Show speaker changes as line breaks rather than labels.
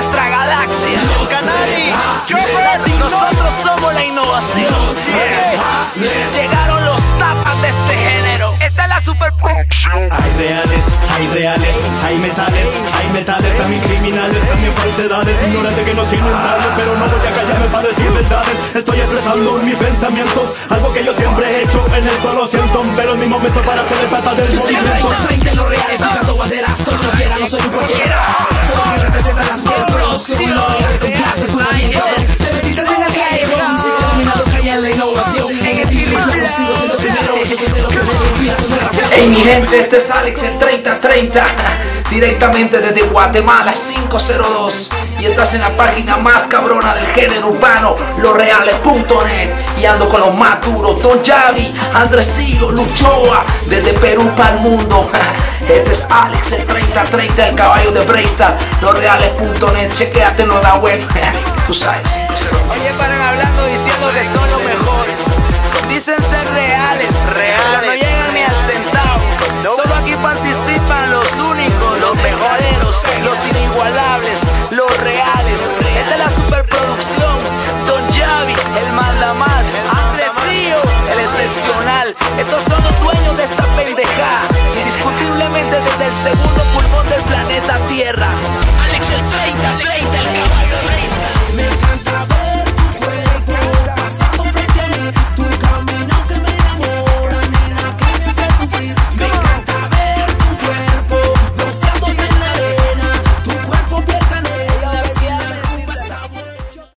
nuestra galaxia. Canari, nosotros somos la innovación. Llegaron los tapas de este género. Esta es la superproducción.
Hay reales, hay reales, hay metales, hay metales, también criminales, también falsedades. Ignorante que no tiene un tal, pero no voy a callarme para decir verdades. Estoy expresando mis pensamientos, algo que yo siempre he hecho, en el cual lo siento, pero es mi momento para hacer el pata del movimiento.
Hey mi gente, este es Alex en 3030 Directamente desde Guatemala 502 Y estás en la página más cabrona del género urbano Losreales.net Y ando con los más duros Don Javi, Andresillo, Luchoa Desde Perú para el mundo. Este es Alex en 3030 El caballo de Breistar Losreales.net Chequéate en la web. Tú sabes 502
Oye, paran hablando diciendo que son los. Aquí participan los únicos, los verdaderos, los inigualables, los reales. Esta es la superproducción. Don Javi, el manda más. Andrés Río, el excepcional. Estos son los dueños de esta pendejada. Indiscutiblemente desde el segundo pulmón del planeta Tierra. Alex el 30, Alex el
30.